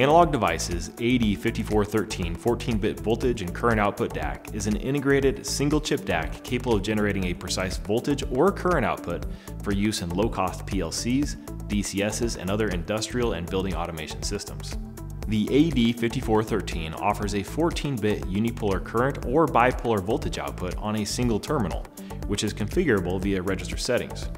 Analog Devices AD5413 14-bit voltage and current output DAC is an integrated single-chip DAC capable of generating a precise voltage or current output for use in low-cost PLCs, DCSs, and other industrial and building automation systems. The AD5413 offers a 14-bit unipolar current or bipolar voltage output on a single terminal, which is configurable via register settings.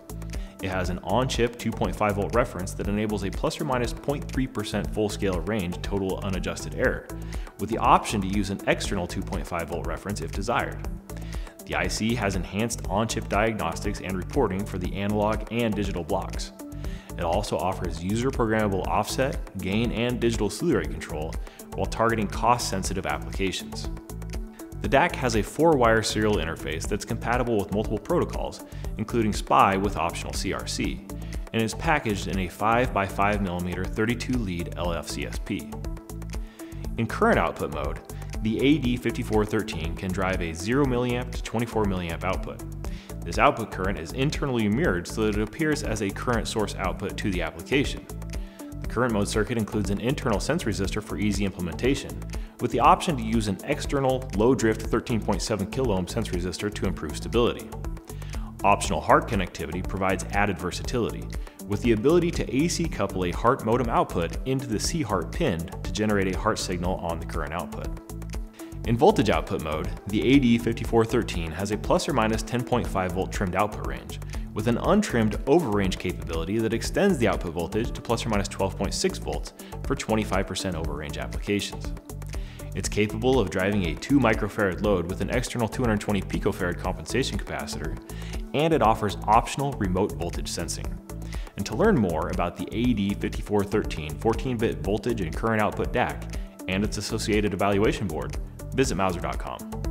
It has an on-chip 2.5 volt reference that enables a plus or minus 0.3% full-scale range total unadjusted error, with the option to use an external 2.5 volt reference if desired. The IC has enhanced on-chip diagnostics and reporting for the analog and digital blocks. It also offers user programmable offset, gain, and digital slew rate control while targeting cost-sensitive applications. The DAC has a four-wire serial interface that's compatible with multiple protocols, including SPI with optional CRC, and is packaged in a 5x5mm 32 lead LFCSP. In current output mode, the AD5413 can drive a 0 mA to 24 mA output. This output current is internally mirrored so that it appears as a current source output to the application. The current mode circuit includes an internal sense resistor for easy implementation, with the option to use an external low-drift 13.7 kΩ sense resistor to improve stability. Optional HART connectivity provides added versatility, with the ability to AC couple a HART modem output into the C-HART pin to generate a HART signal on the current output. In voltage output mode, the AD5413 has a plus or minus 10.5 volt trimmed output range, with an untrimmed overrange capability that extends the output voltage to plus or minus 12.6 volts for 25% overrange applications. It's capable of driving a 2 microfarad load with an external 220 picofarad compensation capacitor, and it offers optional remote voltage sensing. And to learn more about the AD5413 14-bit voltage and current output DAC and its associated evaluation board, visit Mouser.com.